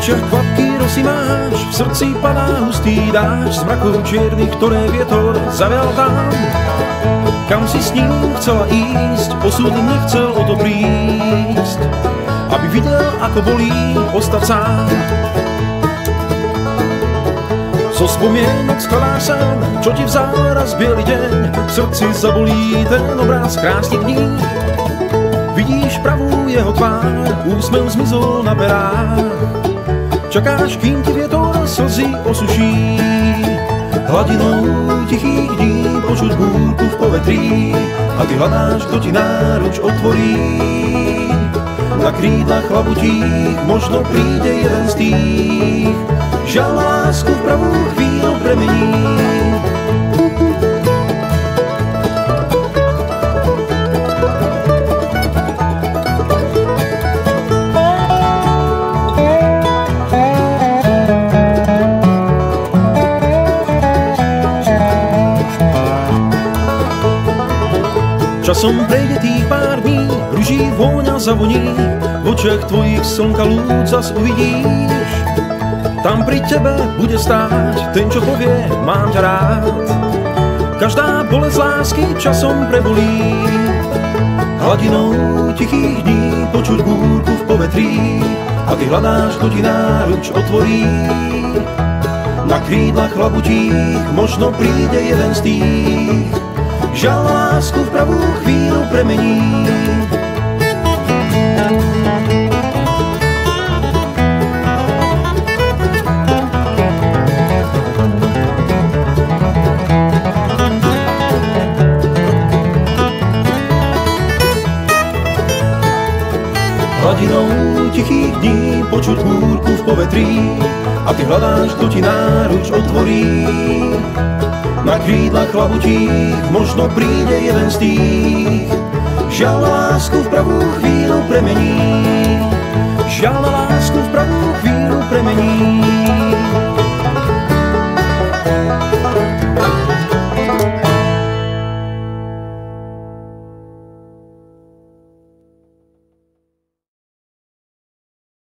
očech kvapky rosy v srdci padá hustý dáš, z mrakov čiernych, ktoré vietor zavial tam. Kam si s ním chcela ísť, osud nechcel o to prísť, aby videl, ako bolí ostať sám. Co spomienok skladá sen, čo ti vzal raz bielý deň, v srdci zabolí ten obraz krásnych dní. Vidíš pravú jeho tvár, úsmev zmizol na perách, Čakáš, kým ti vietor slzy osuší. Hladinou tichých dní počuť búrku v povetrí a ty hľadáš, kto ti náruč otvorí. Na krídlach chlaputích možno príde jeden z tých, žal lásku v pravú chvíľu premení. Časom prejde tých pár dní, ruží vôňa zavoní, v očiach tvojich slnka lúd zas uvidíš. Tam pri tebe bude stáť ten, čo povie, mám ťa rád. Každá bolesť lásky časom prebolí, hladinou tichých dní počuť búrku v povetrí a ty hľadáš, kto ti náruč otvorí. Na krídlach labutích možno príde jeden z tých, Žal lásku v pravú chvíľu premení. Hladinou tichých dní počuť húrku v povetrí a ty hľadáš, kto ti náruč otvorí. Na krídlach labutích možno príde jeden z tých, Žiaľ lásku v pravú chvíľu premení. Žiaľ lásku v pravú chvíľu premení.